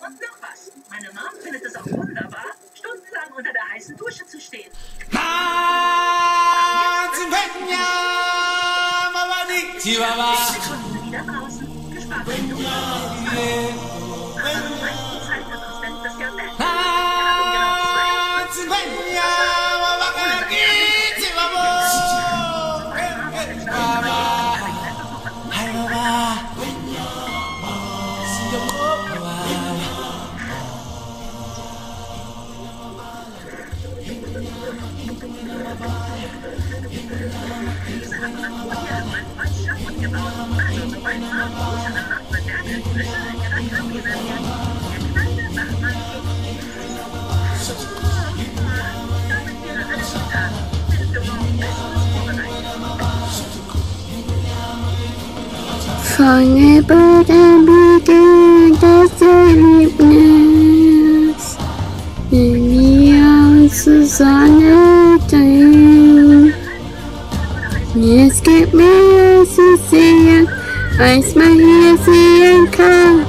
Und noch was. Meine Mom findet es auch wunderbar, stundenlang unter der heißen Dusche zu stehen. Chihuahua. Ich bin schon wieder draußen. Gespart den Dusche. Forever and begin the sleepness in the hours on the dream. Escape me as you see als man hier sehen kann.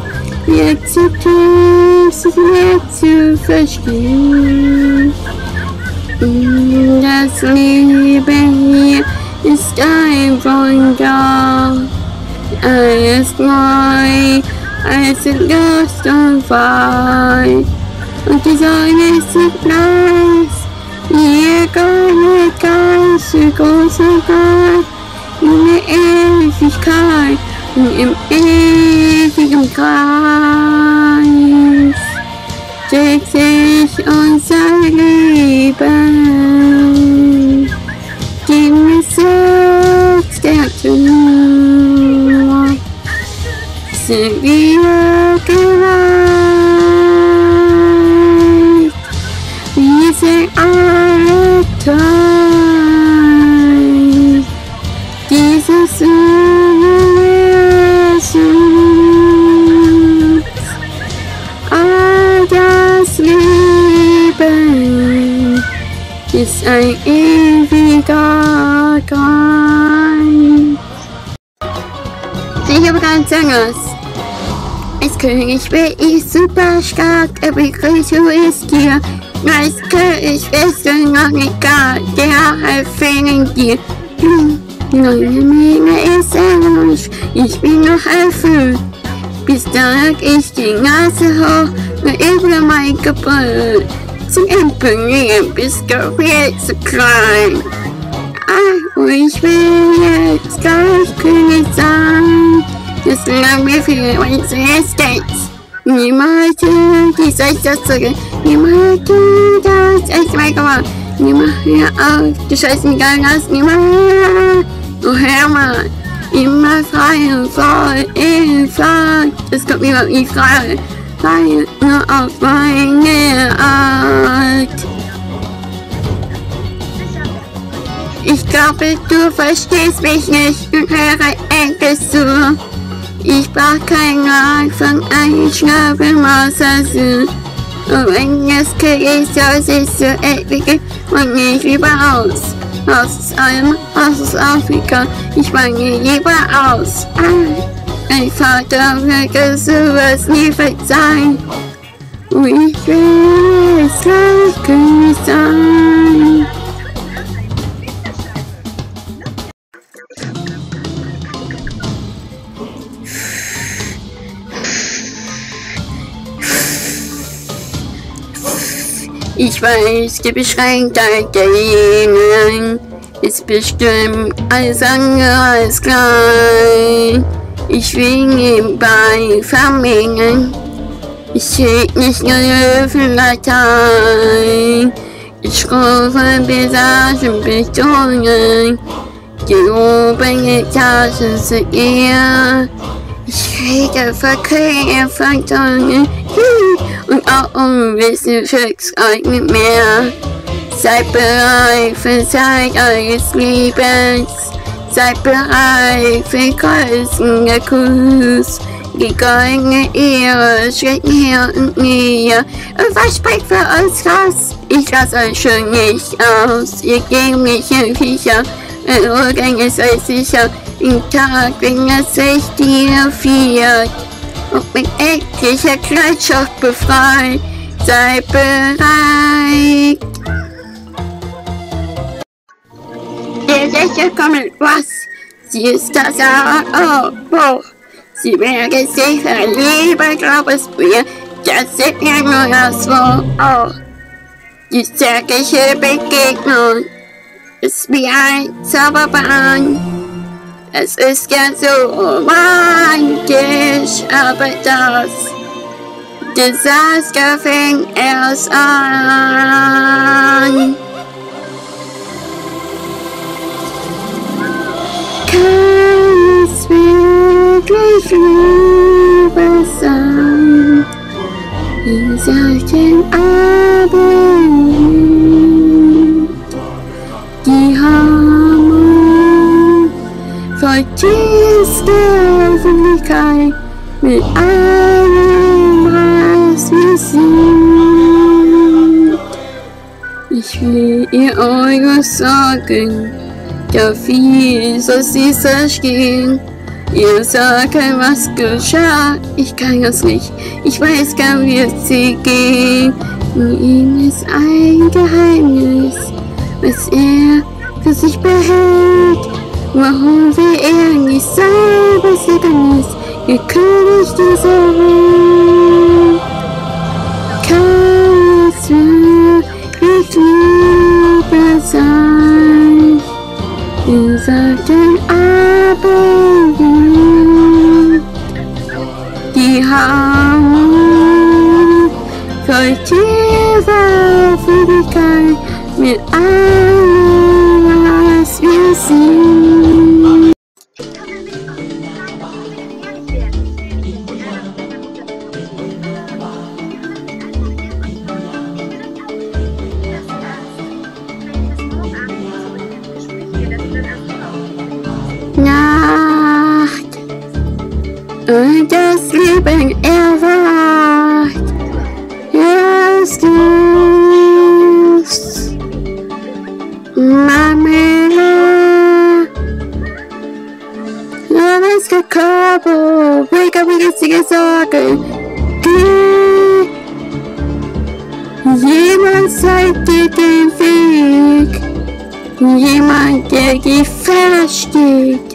Mehr zu tun, mehr zu verstehen. Das Leben hier ist ein Wunder. Alles neu, alles ist Lust und frei. Und die Sonne ist blass, hier keine ganze große Gott, in der am everything I'm guys. Jake's Ash on Saliban. Give me such that to can Sevilla, das Leben ist ein ewiger Geist. Ich habe ganz anders. Als König bin ich super stark, aber Kultur ist hier. Als König bist du noch nicht gar, der fehlen dir. Neue Menge ist erlöscht, ich bin noch erfüllt. Bizdarak eşliğin asaho na evlamay kapı. Sen empaniyem biz kapıya sıkılayım. I wish we had stars could have sung. Just love if you went to the States. You might have decided to You might have decided to make a lot. You might have decided to go last. You might have. Oh, hell, man. Immer und voll, in frei. Es kommt niemand wie frei. Frei nur auf meine Art. Ich glaube, du verstehst mich nicht und höre endlich zu. Ich brauch keinen Rat von einem Schnabelmaus Und wenn es König soll sich so entwickeln und ich lieber aus. Aus allem, aus Afrika, ich meine lieber aus. Mein Vater würde sowas nie verzeihen. Und ich will jetzt gleich sein. Weiß, die Beschränktheit der Linien ist bestimmt alles andere als klein. Ich will nebenbei vermengen. Ich red nicht nur Löwenlatein. Ich rufe Visagen betonen. Die oberen Etagen sind eher. Ich rede Verkehr von Tonnen und auch Unwissenschaftszeit mit mehr. Seid bereit für Zeit eures Lebens. Seid bereit für Kreisen der Kuss. Die goldene Ehre schreckt her und näher. Und was spricht für uns raus? Ich lass euch schon nicht aus. Ihr gegen mich Viecher. Mein Urgang ist euch sicher. Den Tag, wenn es sich dir viert und mit etlicher Kleidschrift befreit. Sei bereit. Der Lächer kommt was. Sie ist das oh, oh. Sie wäre sicher lieber, glaub es mir. Das ist ja nur das Wort. Oh. Die tägliche Begegnung ist wie ein Zauberbahn. Es ist ja so romantisch, aber das Desaster fängt erst an. Kann es wirklich Liebe sein? In solchen Abend, Öffentlichkeit mit allem, was wir sind. Ich will ihr eure Sorgen, ja viel soll sie verstehen. Ihr sagen, was geschah, ich kann es nicht, ich weiß gar wie es sie geht. Nur ihm ist ein Geheimnis, was er für sich behält. 魔法でエアにサーブセカンスゆっくりしてそぶカースリスミープラザンユーザーテンアブリー kỳ họng khởi chia ra phi đi cài miền ai là spirit Jemand, der dir versteht.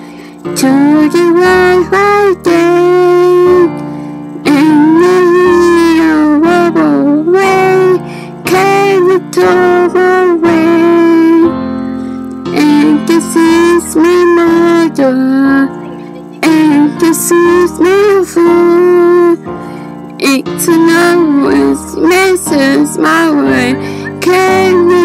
to the wide, wide day. In the little wobble way came the dog away. And this is my mother, and this is my father. It's an hour's message, my way came.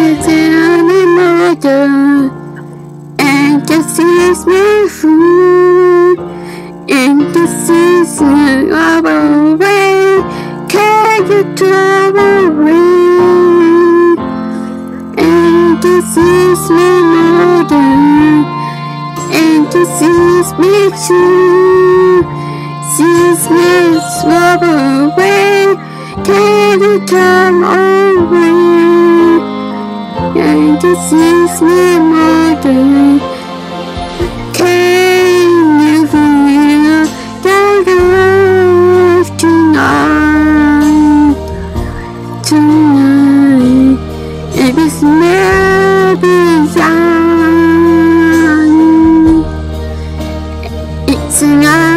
just out of And this is my food And this is my rubber way Can you drive away? And this is my mother And this is my shoe This is rubber way Can you come away? and this is my mother. Can never will the love tonight, tonight. It is never design. It's night.